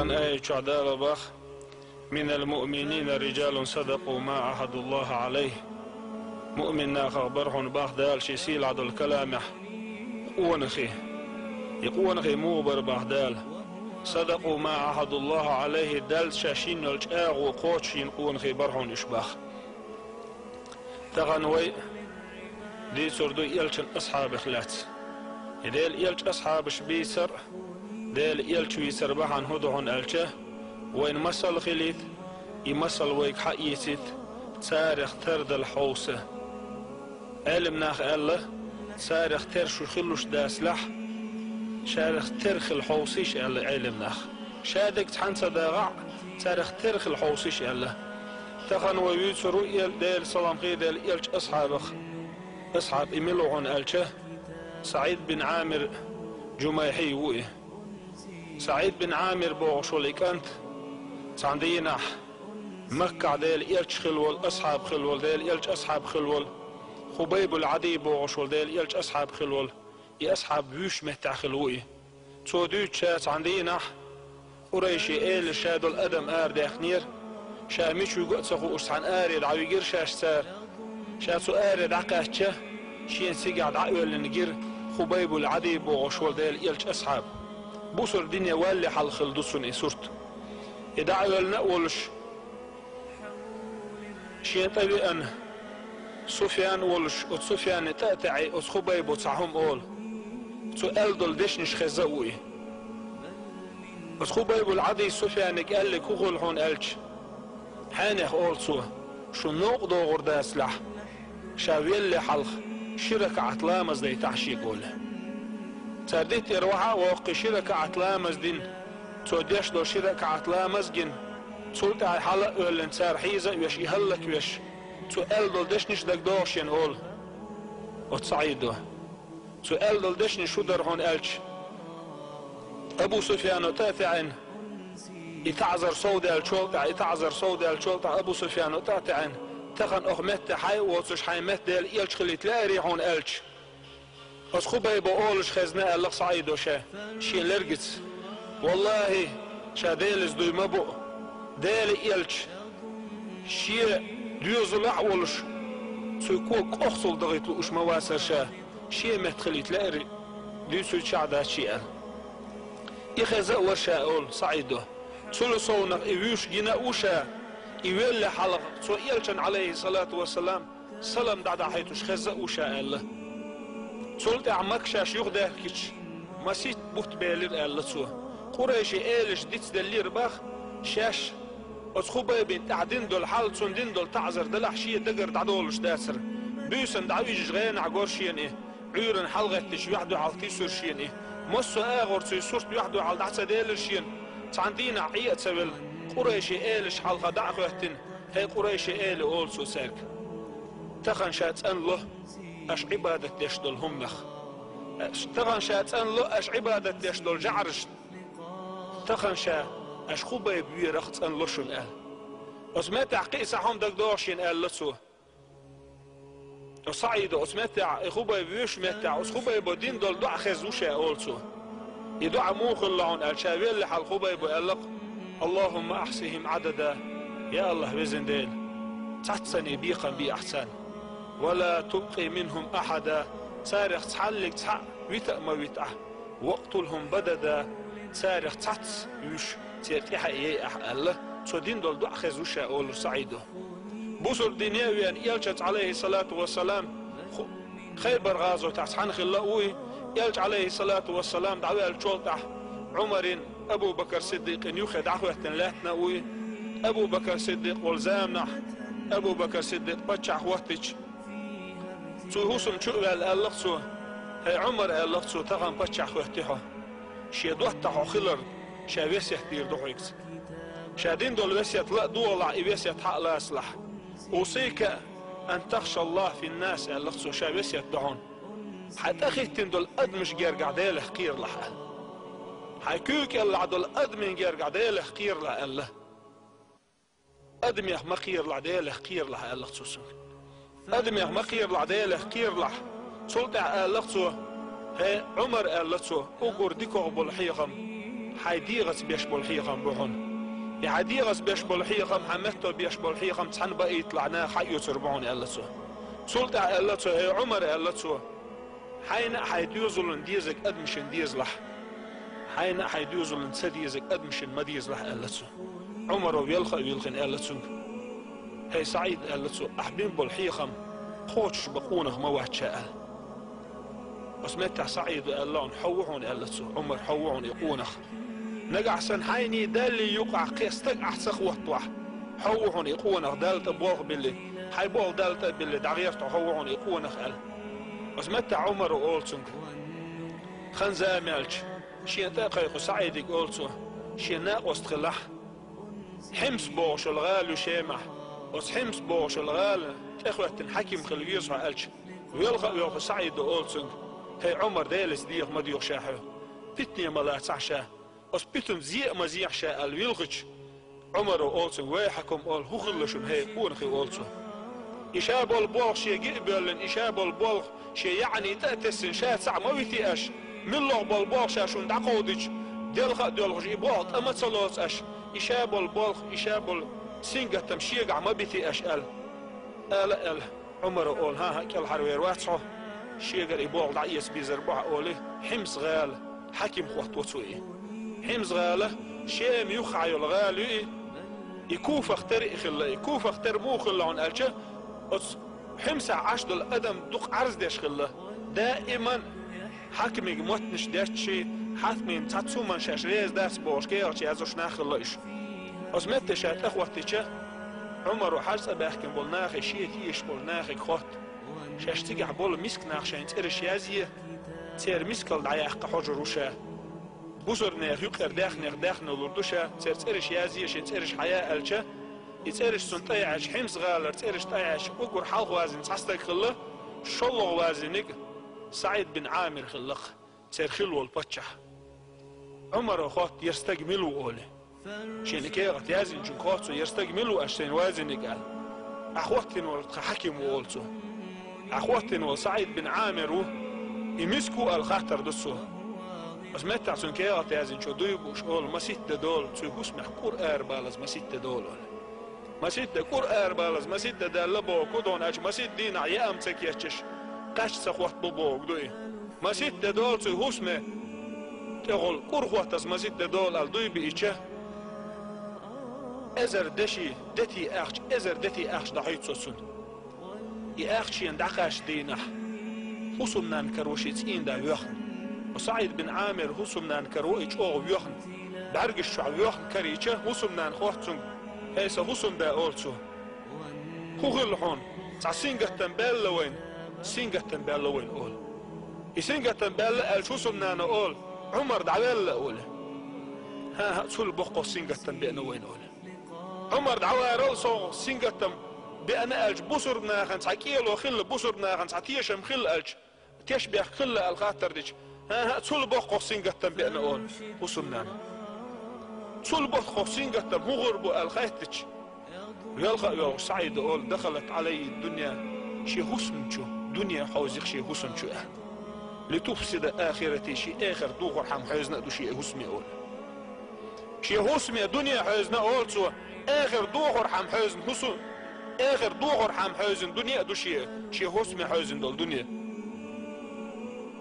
تغن آية شعدال بخ من المؤمنين رجال صدقوا ما عهد الله عليه. مؤمن خبرهم باخ دال شيسيل عدو الكلامح قونخي يقونخي موبر باخ دال. صدقوا ما عهد الله عليه دال شاشين الجاغ وقوتشين قونخي برهون إشباخ تغنوي دي سردو يلشن أصحاب خلات. ديل يلش أصحاب شبيسر ديل يلش ويسر بحان هدهن ألشه وين مسل خليت يمسل ويك حقيتت تاريخ ترد الحوسة علم ناخ الله تاريخ ترشو خلوش داس لح شارخ ترخ الحوسيش الله علم ناخ. شادك تحنسى داغع تاريخ ترخ الحوسيش الله تخن ويوتسرو يل ديل سلام خير ديل يلش أصحابخ أصحاب إميلوهن ألشه سعيد بن عامر جميحي ويه سعيد بن عامر بوغشوليك أنت تعندينا مكة ديل يلش خلول أصحاب خلول ديل يلش أصحاب خلول. خبيب العدي بوغشول ديل يلش أصحاب خلول. يا أصحاب بيوش مهتع خلوي. تودوت شات عندينا قريشي إيل شادو الأدم آر داخنير شاميش ويقوت سخو أسعن آري دعوي جير شاش سار. شاسو آري دعقاتشه شين سيقع دعوي لنجير خبيب العدي بوغشول ديل يلش أصحاب. بوسر دنيا والي حل خلدوسون إسورت يدعو النقولش شين طبيعا سفيان ولش ات سفيان تأتعي ات خبيب وتعهم أول. تو الدل دشنش خزاوي ات خبيب العدي سفيان قال لك كغل هون ألش. حانخ أول سو شو نقضو غردا سلاح شاويل لي حلخ. شركة عطلامز دي تحشي قولة. ترديت يروحا وقي شركة عطلامز دين. توديش دو شركة عطلامز جن تولت على حلق ولن تار حيزة ويش يهلك ويش تو أل دول دشنش دك دوشين اول وتصعيدو. تو أل دول دشني شو در هون ألش. أبو سفيان تاتعن يتعذر صود الشولطع يتعذر صود الشولطع أبو سفيان تاتعن تخن اخمت حي وتش حي مت ديل الش خلي تلاقي هون ألش. بس خوبا يبقى اولش خزناء الله صعيدو شا شي لرقت والله شا ديلز دوي مبو ديل الش شي ديوز الأحولش سيكون أخصل ضغط وش مواسر شا شي مدخلي تلاقي ديسو شعدا شيئا إخزا ورشا أول صعيدو سلو صونق إيوش جنا وشا إيوالي حلق سو إيلشن عليه الصلاة والسلام سلام دعدا حيتوش خزا وشا الله سلت أعمك شاش يغدا كيش مسيت بوت بيلر الله سو قريشي إيلش ديتس دلير باخ شاش أسخوبة بين تعدين دول حال دين دول تعذر دلح شيء دقر تعدولش داسر بيسن دعوي جغين عقور شيء إيه عيرن حلقة تش يحدو على تيسور شيء إيه مصو آغور تي سورت يحدو على دعسة ديل شيء تعندين عية سبل قريشي إيلش حلقة دعقوهتن هي قريشي إيل أول سو ساك أش عبادة يشدل همخ تخن أن له أش عبادة يشدل جعرش؟ تخن شات اش خوبا يبوي رخت ان لشن ال اسمع تعقي سحهم دك دوشين ال لسو وصعيد اسمع تع خوبا يبويش متع أس خوبا يبودين دول دع خزوشة اولسو يدع موخ اللعون ال شاويل لحال خوبا يبو الق اللهم احصهم عددا يا الله بزن ديل تحسن بيقا بي أحسن. ولا تبقي منهم أحدا. سارخ تحلق تح ويتأ ما ويتأ. وقتلهم بددا. سارخ تحت يوش. تيرتي حقيقي أح الله سو دين دول دو أخذ وشا أول سعيدو. بوصل دينيويا يلشت عليه الصلاة والسلام. خيبر غازو تحت حنخ الله وي يلش عليه الصلاة والسلام. دعوة الشول تحت. عمر أبو بكر صديق يوخد دعوة لاتنا وي أبو بكر صديق والزامنا أبو بكر صديق بتشع وقتش سو هوسم شو الله سو هي عمر الله سو تغن بتشع وقتها شي دوحتها خلر شا ويسيح دير دوحيكس شادين دول ويسيت لا دولع ويسيت حق لا أصلح أوصيك أن تخشى الله في الناس اللي خصو شا ويسيت دعون حتى أخي تندول أدمش جير قعديله خير لح حيكوك اللي عدول أدمن جير قعديله خير لح الله أدمي ما خير لعديله خير لح الله خصوصا أدمي ما خير لعديله خير لح سلطع خصو هي عمر خصو أقول ديكو أبو الحيغم حيديغس بيش بالحيقم بحن يعديغس بيش بالحيقم حمتو بيش بالحيقم تحن بقى يطلعنا حيو تربعون ألتو سلطة ألتو هي عمر ألتو حين حيديوزلن ديزك أدمشن ديزلح حين حيديوزلن سديزك أدمشن مديزلح ألتو عمر ويلخ ويلخن ألتو هي سعيد ألتو أحبين بالحيقم خوش بقونه ما واحد شاء متى سعيد اللون حوعون ألتو عمر حوعون يقونخ نقع سن حيني دالي يقع قيستك أحسخ وطوح حوعون يقونخ دالت بوغ باللي حي بوغ دالت باللي دغيرت حوعون يقونخ أل بس متى عمر وقولتنك خن زاملش شي تاقيق سعيد قولتو شي ناقص تخلح حمس بوش الغال وشيمح حمس بوش الغال إخوة حكيم خلقيص وقالش ويلغى ويلغى سعيد قولتنك هي عمر ديلس ديغ ما ديغ شاحه. بيتني ملا تعشا اس بيتم زي ما زي شا الويلغش عمر اولسن ويحكم أول هو خلشم هي كون خي اولسن إشاب البولغ شي قبل إشاب البولغ شي يعني تأتسن شا سع ما بيتي أش. من لغ بالبولغ شا شون دعقودج. دلخ دلغ جي أما تصلوت أش. إشاب البولغ إشاب سينجة تمشيق ما بيتي أش أل. أل أل. عمر أول ها ها كل حروير واتسو شيغر يبوغ دعيس بيزربع أولي حمس غال حكيم خوات وتوي حمس غالة شيم يخعي الغالي يكوف اختر إخلا يكوف اختر مو خلا عن ألشة حمس عشد الأدم دق عرض ديش خلا دائما حكمي موتنش ديش شي حتمي تاتسو من شاش ريز داس بوش كير شي ازوش أزمت شات أخواتي عمر وحرس أباحكم بولناخي شيتيش بولناخي خوت شاشتي عبول مسك ناخشين ترش يازيه تير مسكل دعياق حجر وشا بوزر نيخ يقر داخ نيخ داخ نولردوشا تير ترش يازيه شين ترش حياة ألشا يترش سنطيعش حمس غالر ترش طيعش وقر حلق وازن تصدق خله شلغ وازنك سعيد بن عامر خلق تير خلو البتشح عمر أخوات يستقملوا أولي شين كيغت يازن جن خواتو يستقملوا أشتين وازنك قال أخواتين ولد حكم وولتو أخواتين وسعيد بن عامر يمسكوا الخاطر دسو بس ما تعسون كيا تازن شو دويبوش أول ما ست دول تسويكوس محكور أر بالز ما ست دول ما ست كور أر بالز ما ست دال بو كودون أش ما ست دين عيام تكيشش قاش سخوات بوبوك دوي ما ست دول تسويكوس ما تقول كور خواتس ما ست دول الدوي بيتشه ازر دشي دتي اخش ازر دتي اخش دحيت سوسون يأخشين دعقاش دينح حسمنا كروشيت إن دا يوخن وسعيد بن عامر حسمنا كرويش أو يوخن دارجش شو يوخن كريتشه حسمنا خوتسون هيسا حسم دا أولسو خوغل حون تع سينغتن بيلا وين سينغتن بيلا وين أول سينغتن بيلا الشوسمنا أول عمر دعويلا أول ها ها تسول بقو سينغتن بينا وين أول عمر دعويلا رلسو سينغتن بأنا ألج بصر بناخن تعكيلو خل بصر بناخن تعتيشم خل ألج. تشبه خل الخاطر ديش. ها ها تسول بوخ قوسين قتم بأنا أول وسمنان تسول بوخ قوسين قتم هو غربو الخيتش يلقى يو سعيد أول دخلت علي الدنيا شي حسن شو. دنيا حوزيق شي شو. لتفسد آخرتي شي آخر دوغر حم حيزنا دو شي حسمي أول. شي حسمي دنيا حيزنا أول سو آخر دوغر حم حيزن حسن آخر دوغر حام حوزن دنيا دو شي شي حسمي حوزن دول دنيا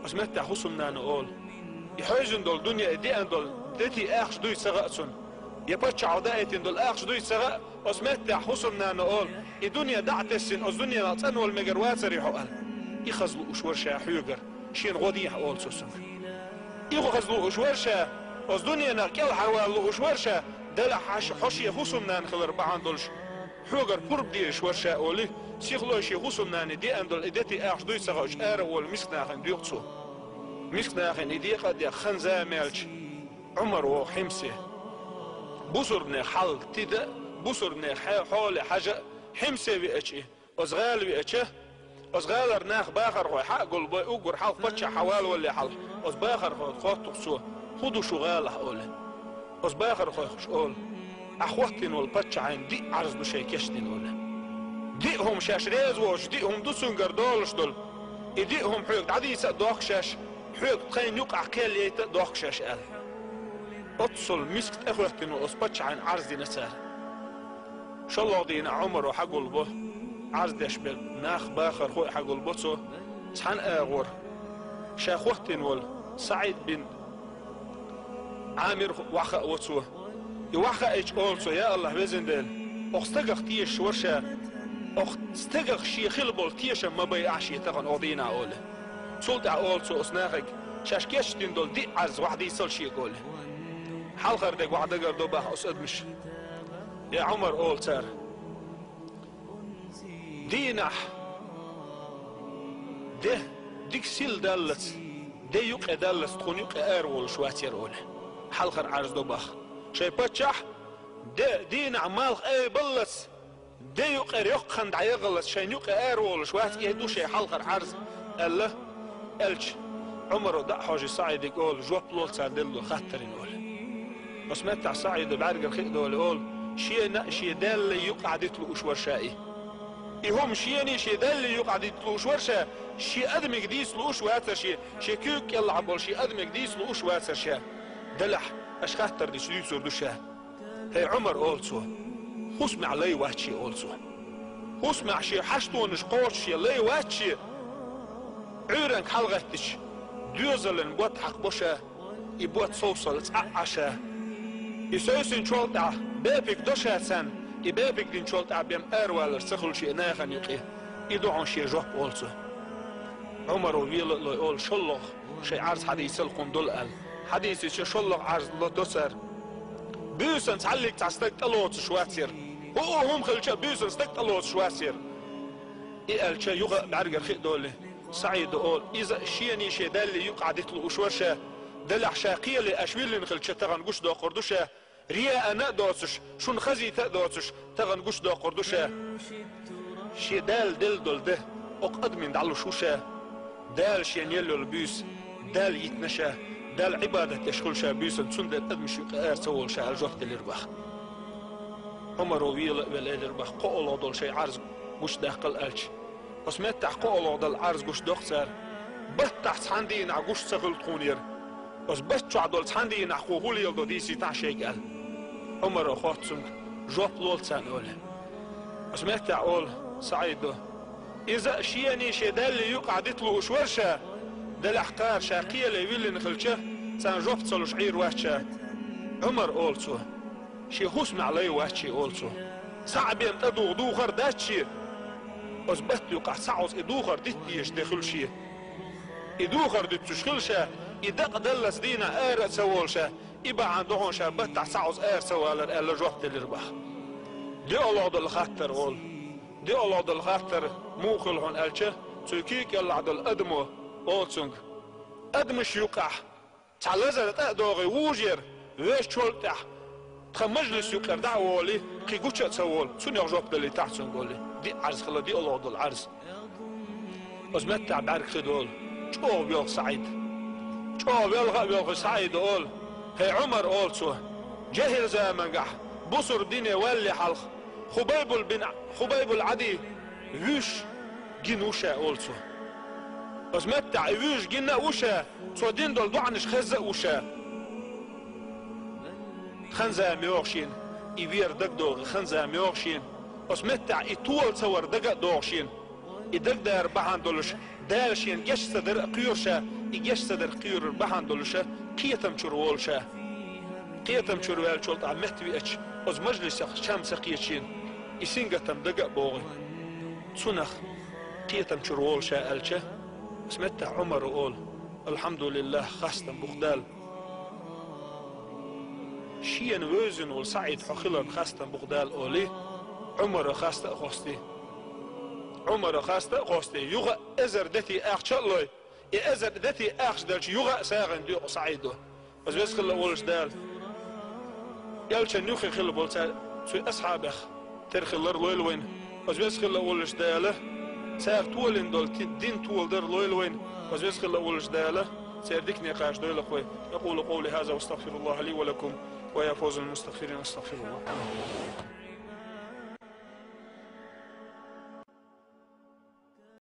بس متى حسمنا نقول يحوزن دول دنيا دي ان دول دتي آخش دوي سغأسن يبتش عودائتين دول آخش دوي سغأ بس متى حسمنا نقول الدنيا دعتسن از دنيا ناتن والمجروات ريحو قال يخزلو اشور شا حيوغر شين غودي حقول سوسن. يخزلو اشور شا از ناكل حوالو اشور شا دلع حش حشي حسمنا نخلر بعان دولش حوغر قرب ديش ورشا أولي سيخلو شي غسل ناني دي أندل إدتي أخش دوي سغوش آر أول مسك ناخن ديوقتو مسك ناخن إدي قد خنزا مالش عمر وحمسي بصرنا حل تدا بصرنا حول حاجة حمسي بيأتشي أزغال بيأتشه أزغال ناخ باخر هو حق قلبي أقر حال بتشا حوال ولا حال أز باخر هو خوات تقصوه خدو شغال حولي أخواتين والبتش عين دي عرض دو شي كشتين ولا ديهم شاش ريز وش ديهم دو سنجر دولش دول إديهم حيوك عدي يسا دوخ شاش حيوك تخين يقع كيل يتا دوخ شاش قال اتصل مسكت اخوتين واصبتش عن عرض دينا سار شاء الله دينا عمر وحقول به عرض ديشبل ناخ باخر خوي حقول بوتسو سحن اغور شاخوتين وال سعيد بن عامر وخا وتسو يوخا إيش اولسو يا الله بزن ديل اختقخ تيش ورشا اختقخ شي خلبول تيش ما بي عشي تغن اودينا اول سولت اولسو اسناخك شاشكيش دين دول دي عز واحد يصل شي يقول حلقر ديك واحد اقر دو باح اسد مش يا عمر اول سار دينح ده ديك سيل دالت ده يوق دالت تكون يوق ايرول شواتير اول حلقر عرض دو باخ شي باتشح ده دين عمال أي بلس. ده يقر يقخن دعي غلس. شين يقر ايرول شوات يهدو شي حلقر عرض الله ألش. عمر دا حاجي صعيد يقول جواب لول سادلو خطر يقول بس متى صعيد بعرق الخيط دول يقول شي نا شي دال يقعد يطلق وش ورشائي. يهم شيني شي دال يقعد يطلق وش ورشا شي آدم قديس لوش واتر شي. شي كيوك يلعب شي آدم قديس لوش واتر شي. دلح سليب سور دوشا هي عمر أولسو. خسمع لي واتشي أولسو. خسمع شي حشتون قوش شي لي واتشي. عيرنك حلغتش دوزلن بوت حق بوشا يبوت صوصل عشا يسوسن شولتا بيبك دوشا سن يبيبك دين شولتا بيم أروال سخل شي ناخن يقي. يدعون شي جوب أولسو. عمر ويل لو يقول شلوخ. شي عرض حديث القندل قال حديث شي شلوخ عرض لو دوسر. بيوسن تعلق تعستك تلوت شواتير هو هم خلشا بيوسن ستك تلوت شواتير إيه الشا يغا بعرق خيق دولي. سعيد أول. إذا شيني شي دالي يقعد يطلق وشوشة دل عشاقية لأشويل تغن قش دو قردوشة. ريا أنا دوتش شون خزي دوتش تغن قش دو قردوشة. شي دال دل دول ده. أقد من دعلو شوشة. دال شين يلو البيس دال يتنشى. دال عبادة يشغل شا بيسن سند أدم شو قار سوول شا الجوفت الارباخ عمر ويل بالارباخ قولو دول شي عرض قش داخل ألش. وسمعت تحقق الله دل عرض قش دختر بتح تحندي نعقوش سغل تخونير. بس بس شو عدول تحندي نحقو غولي يلدو ديسي تعشيق قال. عمر أخوات سنك جوب لول سان أول وسمعت تعقول سعيد إذا شيني شدال يقعد يطلو ورشة دل أحقار شاقية ليويل نخلشه. سان جوب تصلو شعير واششة عمر أولسو شي خسم علي واششي أولسو صعب ينتدو دوخر داتشي os bet يقع سعوز إدوخر دتيش دخل شيء إدوخر دتشخلشة إدق دلس دينا آر سوالشة إبا شا بتع سعوز آر سوالر ألا جوحت الربح دي الله دل خطر قول دي الله دل خطر موخل هون ألشة تسوكيك يلا عدل أدمو أولسونغ أدمش يقع تعلزر تأدوغي ووجر ويش تشولتح تخ مجلس يقر دعوة قي قوشة تسوال سوني أغجوب دلي تحسن قولي دي عرض خلا دي الله دول عرض بس متع بعرك خدول شو بيوغ سعيد شو بيوغ بيوغ سعيد قول هي عمر قول سو جهل زي منقح بصر ديني ولي حلق خبيب البن خبيب العدي ويش جنوشا قول سو وشا سو دين دول دعنش خزق وشا خنزا ميوغشين إيوير دقدوغ خنزا ميوغشين os metta i tol tsawar daga dogshin i dag der bahan dolush der shin gesh sadar qiyursha i gesh sadar qiyur bahan dolusha qiyatam churwolsha qiyatam churwal cholt amet bi ach os majlis sham saqiyachin i singatam اسمتها عمر وقول الحمد لله خاصة بغدال شيئا وزن والسعيد حخلا خاصة بغدال أولي عمر خاسته خوستي عمر خاسته خوستي يغا إزر دتي اخ الله إزر دتي اخ دالش يغا ساغن دي صعيدو بس بس خل اولش دال. يالش نوخي خل بولتا سو أصحابخ. ترخ لر لويل وين. بس بس خل اولش داله. ساغ تولين دول دين تول در لويل وين. بس بس خل اولش داله سيردك نقاش دول أخوي أقول قولي هذا واستغفر الله لي ولكم ويا فوز المستغفرين استغفر الله.